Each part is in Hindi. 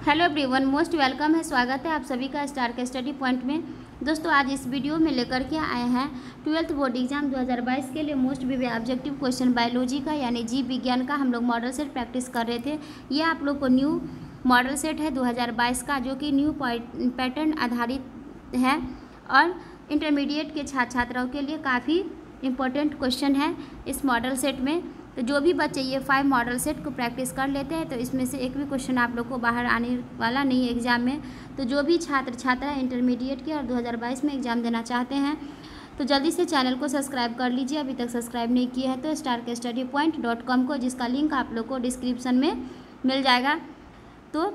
हेलो एवरीवन, मोस्ट वेलकम है, स्वागत है आप सभी का स्टार के स्टडी पॉइंट में। दोस्तों, आज इस वीडियो में लेकर के आए हैं ट्वेल्थ बोर्ड एग्ज़ाम 2022 के लिए मोस्ट भी ऑब्जेक्टिव क्वेश्चन बायोलॉजी का, यानी जीव विज्ञान का हम लोग मॉडल सेट प्रैक्टिस कर रहे थे। ये आप लोग को न्यू मॉडल सेट है 2022 का, जो कि न्यू पैटर्न आधारित है और इंटरमीडिएट के छात्र छात्राओं के लिए काफ़ी इम्पोर्टेंट क्वेश्चन है इस मॉडल सेट में। तो जो भी बच्चे ये फाइव मॉडल सेट को प्रैक्टिस कर लेते हैं तो इसमें से एक भी क्वेश्चन आप लोग को बाहर आने वाला नहीं है एग्ज़ाम में। तो जो भी छात्र छात्रा इंटरमीडिएट के और 2022 में एग्ज़ाम देना चाहते हैं तो जल्दी से चैनल को सब्सक्राइब कर लीजिए। अभी तक सब्सक्राइब नहीं किया है तो स्टार के स्टडी पॉइंट डॉट कॉम को, जिसका लिंक आप लोग को डिस्क्रिप्शन में मिल जाएगा। तो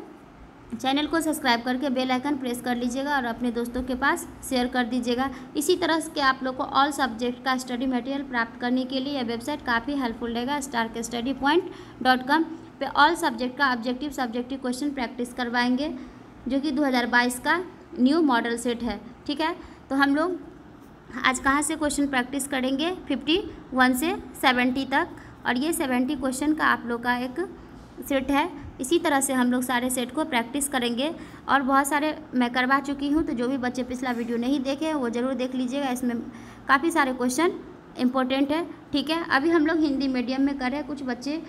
चैनल को सब्सक्राइब करके बेल आइकन प्रेस कर लीजिएगा और अपने दोस्तों के पास शेयर कर दीजिएगा। इसी तरह के आप लोग को ऑल सब्जेक्ट का स्टडी मटेरियल प्राप्त करने के लिए यह वेबसाइट काफ़ी हेल्पफुल रहेगा स्टार के स्टडी पॉइंट डॉट कॉम पे ऑल सब्जेक्ट का ऑब्जेक्टिव सब्जेक्टिव क्वेश्चन प्रैक्टिस करवाएँगे, जो कि 2022 का न्यू मॉडल सेट है। ठीक है? तो हम लोग आज कहाँ से क्वेश्चन प्रैक्टिस करेंगे? फिफ्टी वन से सेवेंटी तक। और ये सेवेंटी क्वेश्चन का आप लोग का एक सेट है। इसी तरह से हम लोग सारे सेट को प्रैक्टिस करेंगे और बहुत सारे मैं करवा चुकी हूँ तो जो भी बच्चे पिछला वीडियो नहीं देखे वो ज़रूर देख लीजिएगा। इसमें काफ़ी सारे क्वेश्चन इम्पोर्टेंट है, ठीक है? अभी हम लोग हिंदी मीडियम में कर कुछ बच्चे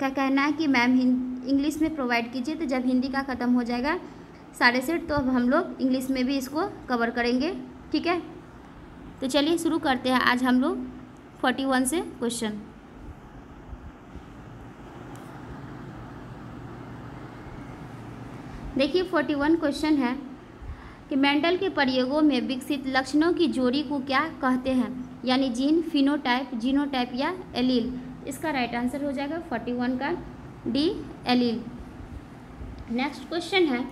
का कहना है कि मैम इंग्लिश में प्रोवाइड कीजिए तो जब हिंदी का ख़त्म हो जाएगा सारे सेट तो अब हम लोग इंग्लिश में भी इसको कवर करेंगे, ठीक है? तो चलिए शुरू करते हैं। आज हम लोग फोर्टी वन से क्वेश्चन देखिए फोर्टी वन क्वेश्चन है कि मेंडल के प्रयोगों में विकसित लक्षणों की जोड़ी को क्या कहते हैं? यानी जीन फिनोटाइप जीनोटाइप या एलील इसका राइट आंसर हो जाएगा फोर्टी वन का डी एलील नेक्स्ट क्वेश्चन है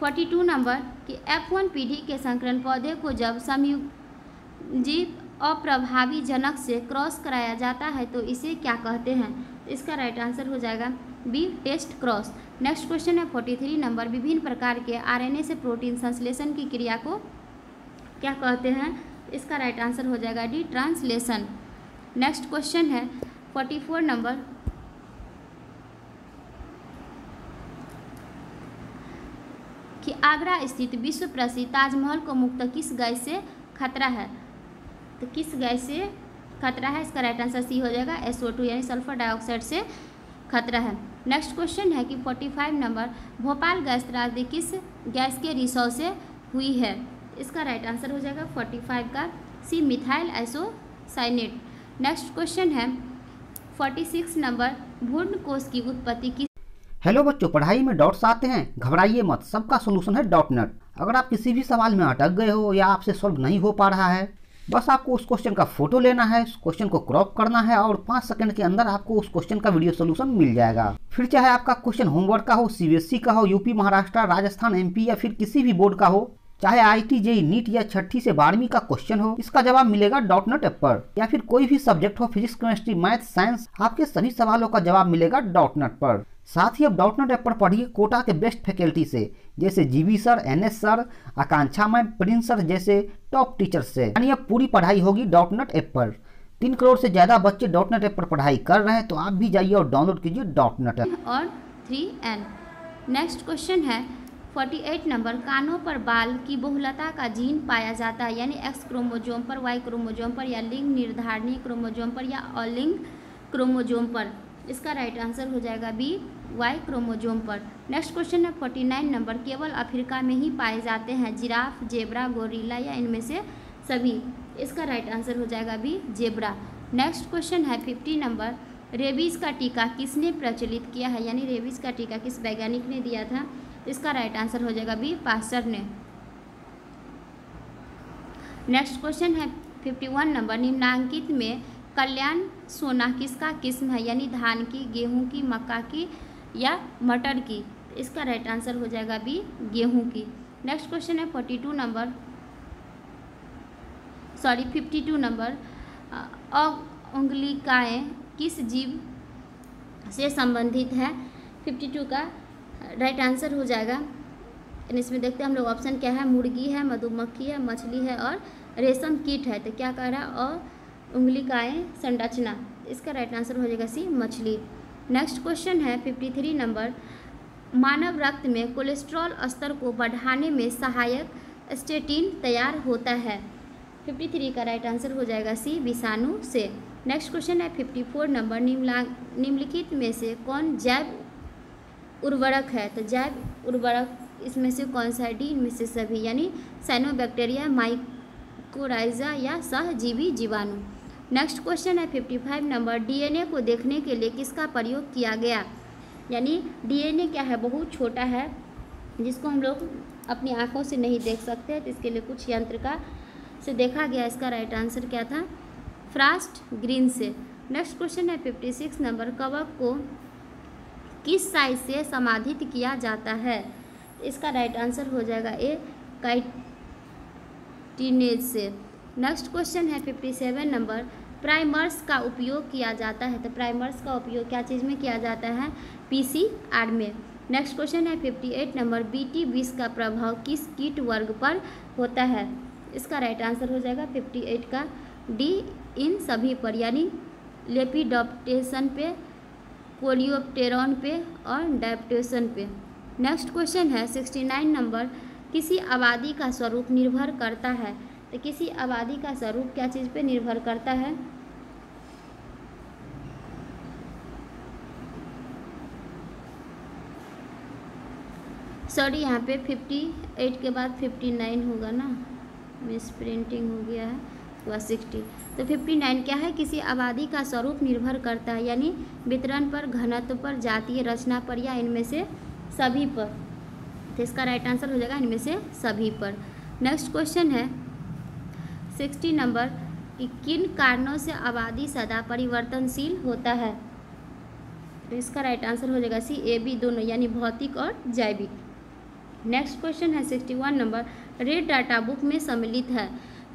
फोर्टी टू नंबर कि एफ़ वन पीढ़ी के संकरण पौधे को जब जीव अप्रभावी जनक से क्रॉस कराया जाता है तो इसे क्या कहते हैं? इसका राइट आंसर हो जाएगा B test cross next question है फोर्टी थ्री नंबर, विभिन्न प्रकार के आरएनए से प्रोटीन संश्लेषण की क्रिया को क्या कहते हैं? इसका राइट आंसर हो जाएगा डी ट्रांसलेशन नेक्स्ट क्वेश्चन है फोर्टी फोर नंबर. कि आगरा स्थित विश्व प्रसिद्ध ताजमहल को मुक्त किस गैस से खतरा है? तो किस गैस से खतरा है? इसका राइट आंसर सी हो जाएगा एसओ टू यानी सल्फ़र डाइऑक्साइड से खतरा है। नेक्स्ट क्वेश्चन है कि 45 नंबर, भोपाल गैस त्रासदी किस गैस के रिसो से हुई है? इसका राइट आंसर हो जाएगा 45 का C methyl isocyanate next question है 46 नंबर भूर्ण कोष की उत्पत्ति की हेलो बच्चों, पढ़ाई में डॉट्स आते हैं, घबराइए मत, सबका सोल्यूशन है डॉट नेट अगर आप किसी भी सवाल में अटक गए हो या आपसे सॉल्व नहीं हो पा रहा है बस आपको उस क्वेश्चन का फ़ोटो लेना है, उस क्वेश्चन को क्रॉप करना है और पाँच सेकंड के अंदर आपको उस क्वेश्चन का वीडियो सोल्यूशन मिल जाएगा। फिर चाहे आपका क्वेश्चन होमवर्क का हो सीबीएसई का हो यूपी महाराष्ट्र राजस्थान एमपी या फिर किसी भी बोर्ड का हो, चाहे आई टी जेई नीट या छठी से बारहवीं का क्वेश्चन हो, इसका जवाब मिलेगा. डॉट नेट ऐप पर। या फिर कोई भी सब्जेक्ट हो फिजिक्स केमिस्ट्री मैथ साइंस आपके सभी सवालों का जवाब मिलेगा. डॉट नेट पर। साथ ही अब डॉट नेट ऐप पर पढ़िए कोटा के बेस्ट फैकल्टी से, जैसे GV sir N S sir, Akanksha ma'am, Prince sir जैसे टॉप टीचर से। यानी अब पूरी पढ़ाई होगी डॉट नेट ऐप पर। तीन करोड़ से ज़्यादा बच्चे डॉट नेट ऐप पर पढ़ाई कर रहे हैं तो आप भी जाइए और डाउनलोड कीजिए डॉट नेट ऐप। और थ्री एन। नेक्स्ट क्वेश्चन है 48 नंबर, कानों पर बाल की बहुलता का जीन पाया जाता है, यानी एक्स क्रोमोजोम पर, वाई क्रोमोजोम पर, या लिंग निर्धारणी क्रोमोजोम पर, या अलिंग क्रोमोजोम पर? इसका राइट आंसर हो जाएगा बी वाई क्रोमोजोम पर। नेक्स्ट क्वेश्चन है 49 नंबर, केवल अफ्रीका में ही पाए जाते हैं जिराफ, जेबरा, गोरिल्ला या इनमें से सभी? इसका राइट आंसर हो जाएगा बी जेबरा। नेक्स्ट क्वेश्चन है 50 नंबर, रेबीज़ का टीका किसने प्रचलित किया है? यानी रेबीज़ का टीका किस वैज्ञानिक ने दिया था? इसका राइट आंसर हो जाएगा बी पास्टर ने। नेक्स्ट क्वेश्चन है 51 नंबर, निम्नांकित में कल्याण सोना किसका किस्म है? यानी धान की, गेहूँ की, मक्का की या मटर की। इसका राइट आंसर हो जाएगा बी गेहूँ की। नेक्स्ट क्वेश्चन है 42 नंबर सॉरी 52 नंबर उंगलिकाएँ किस जीव से संबंधित है? 52 का राइट आंसर हो जाएगा। इसमें देखते हैं हम लोग ऑप्शन क्या है? मुर्गी है, मधुमक्खी है, मछली है और रेशम कीट है। तो क्या कह रहा है? और उंगली उंगलिकाएँ संरचना। इसका राइट आंसर हो जाएगा सी मछली। नेक्स्ट क्वेश्चन है फिफ्टी थ्री नंबर। मानव रक्त में कोलेस्ट्रॉल स्तर को बढ़ाने में सहायक स्टेटिन तैयार होता है। 53 का राइट आंसर हो जाएगा सी, विषाणु से। नेक्स्ट क्वेश्चन है 54 नंबर। निम्नलिखित में से कौन जैव उर्वरक है? तो जैव उर्वरक इसमें से कौन सा है? डी, इनमें से सभी, यानी साइनोबैक्टीरिया माइकोराइजा या सहजीवी जीवाणु। नेक्स्ट क्वेश्चन है 55 नंबर डीएनए को देखने के लिए किसका प्रयोग किया गया? यानी डीएनए क्या है? बहुत छोटा है, जिसको हम लोग अपनी आँखों से नहीं देख सकते तो इसके लिए कुछ यंत्र का से देखा गया, इसका राइट आंसर क्या था? फ्रास्ट ग्रीन से। नेक्स्ट क्वेश्चन है फिफ्टी सिक्स नंबर, कवक को किस साइज़ से समाधित किया जाता है? इसका राइट आंसर हो जाएगा ए काइटिनेज से। नेक्स्ट क्वेश्चन है फिफ्टी सेवन नंबर प्राइमर्स का उपयोग किया जाता है। तो प्राइमर्स का उपयोग क्या चीज़ में किया जाता है? पीसी आर में। नेक्स्ट क्वेश्चन है फिफ्टी एट नंबर बीटी विष का प्रभाव किस कीट वर्ग पर होता है? इसका राइट आंसर हो जाएगा फिफ्टी एट का। डी इन सभी पर, यानी लेपिडोप्टेशन पे कोलियोप्टेरॉन पे और डायप्टेशन पे। नेक्स्ट क्वेश्चन है सिक्सटी नाइन नंबर किसी आबादी का स्वरूप निर्भर करता है। तो किसी आबादी का स्वरूप क्या चीज़ पे निर्भर करता है? सॉरी यहाँ पे फिफ्टी एट के बाद फिफ्टी नाइन होगा ना? मिस प्रिंटिंग हो गया है बाद सिक्सटी तो फिफ्टी नाइन क्या है? किसी आबादी का स्वरूप निर्भर करता है, यानी वितरण पर, घनत्व पर, जातीय रचना पर या इनमें से सभी पर. तो इसका राइट आंसर हो जाएगा इनमें से सभी पर. नेक्स्ट क्वेश्चन है सिक्सटी नंबर, किन कारणों से आबादी सदा परिवर्तनशील होता है? तो इसका राइट आंसर हो जाएगा सी ए बी दोनों, यानी भौतिक और जैविक। नेक्स्ट क्वेश्चन है sixty one number, red data book में सम्मिलित है।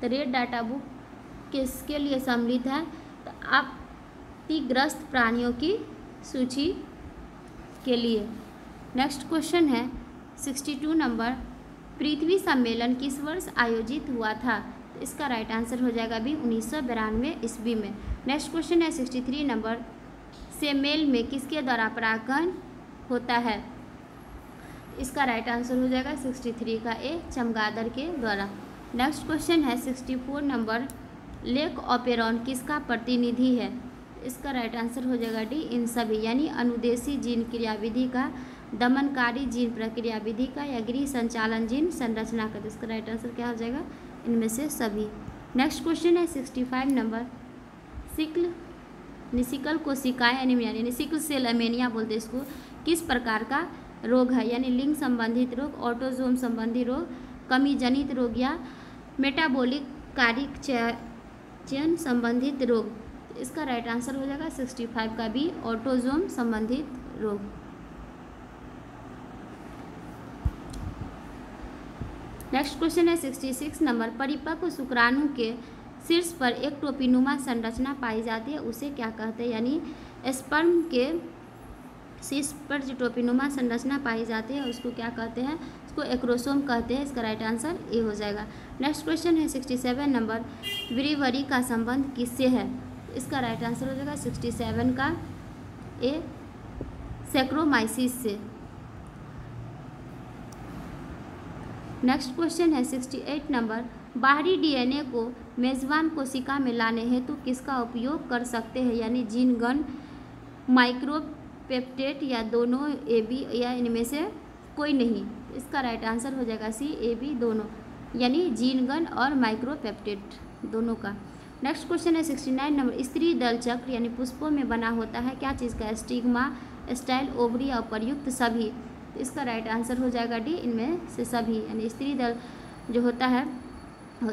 तो रेड डाटा बुक किसके लिए सम्मिलित है? तो आपतिग्रस्त प्राणियों की सूची के लिए। नेक्स्ट क्वेश्चन है सिक्सटी टू नंबर, पृथ्वी सम्मेलन किस वर्ष आयोजित हुआ था? इसका राइट आंसर हो जाएगा अभी उन्नीस सौ बिरानवे ईस्वी में। नेक्स्ट क्वेश्चन है सिक्सटी थ्री नंबर से मेल में किसके द्वारा परागण होता है? इसका राइट आंसर हो जाएगा सिक्सटी थ्री का ए चमगादड़ के द्वारा। नेक्स्ट क्वेश्चन है sixty four number lac operon किसका प्रतिनिधि है? इसका राइट आंसर हो जाएगा डी इन सभी, यानी अनुदेशी जीन क्रियाविधि का, दमनकारी जीन प्रक्रिया विधि का या गृह संचालन जीन संरचना का। तो इसका राइट आंसर क्या हो जाएगा? इनमें से सभी। नेक्स्ट क्वेश्चन है सिक्सटी फाइव नंबर सिक्ल निसिकल को सिकाय एनीमिया यानी सिकल सेल एमेनिया बोलते हैं इसको। किस प्रकार का रोग है? यानी लिंग संबंधित रोग ऑटोजोम संबंधी रोग कमी जनित रोग या मेटाबॉलिक कारिक चयन संबंधित रोग। इसका राइट आंसर हो जाएगा सिक्सटी फाइव का भी ऑटोजोम संबंधित रोग। नेक्स्ट क्वेश्चन है सिक्सटी सिक्स नंबर। परिपक्व शुक्राणु के शीर्ष पर एक टोपीनुमा संरचना पाई जाती है, उसे क्या कहते हैं? यानी स्पर्म के शीर्ष पर जो टोपीनुमा संरचना पाई जाती है, उसको क्या कहते हैं? उसको एक्रोसोम कहते हैं। इसका राइट आंसर ए हो जाएगा। नेक्स्ट क्वेश्चन है सिक्सटी सेवन नंबर। ब्रीवरी का संबंध किससे है? इसका राइट आंसर हो जाएगा सिक्सटी सेवन का ए सेक्रोमाइसिस से। नेक्स्ट क्वेश्चन है सिक्सटी एट नंबर, बाहरी डीएनए को मेजबान कोशिका में लाने हेतु किसका उपयोग कर सकते हैं? यानी जीन गन, माइक्रोपेप्टेट या दोनों ए बी या इनमें से कोई नहीं? इसका राइट आंसर हो जाएगा सी ए बी दोनों। यानी जीन गन और माइक्रोपेप्टेट, दोनों का। नेक्स्ट क्वेश्चन है सिक्सटी नाइन नंबर, स्त्री दल चक्र यानी पुष्पों में बना होता है क्या चीज़ का स्टिग्मा, स्टाइल, ओवरी और प्रयुक्त सभी? तो इसका राइट आंसर हो जाएगा डी, इनमें से सभी, यानी स्त्री दल जो होता है,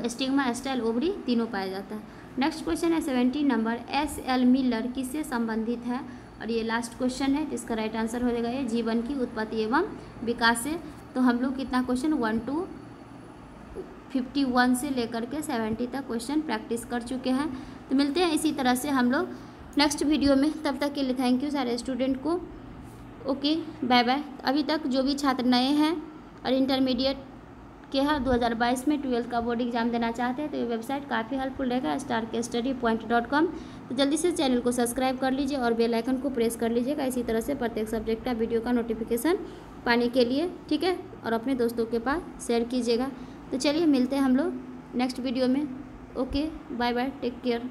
स्टिग्मा, स्टाइल ओवरी तीनों पाया जाता है। नेक्स्ट क्वेश्चन है seventy number, S L Miller किससे संबंधित है? और ये लास्ट क्वेश्चन है इसका राइट आंसर हो जाएगा ये जीवन की उत्पत्ति एवं विकास से। तो हम लोग कितना question, one two fifty one से लेकर के सेवेंटी तक क्वेश्चन प्रैक्टिस कर चुके हैं। तो मिलते हैं इसी तरह से हम लोग नेक्स्ट वीडियो में। तब तक के लिए थैंक यू सारे स्टूडेंट को। ओके बाय बाय अभी तक जो भी छात्र नए हैं और इंटरमीडिएट के हैं 2022 में ट्वेल्थ का बोर्ड एग्ज़ाम देना चाहते हैं तो ये वेबसाइट काफ़ी हेल्पफुल रहेगा स्टार के स्टडी पॉइंट डॉट कॉम तो जल्दी से चैनल को सब्सक्राइब कर लीजिए और बेल आइकन को प्रेस कर लीजिएगा, इसी तरह से प्रत्येक सब्जेक्ट का वीडियो का नोटिफिकेशन पाने के लिए, ठीक है? और अपने दोस्तों के पास शेयर कीजिएगा। तो चलिए मिलते हैं हम लोग नेक्स्ट वीडियो में। Okay bye bye take care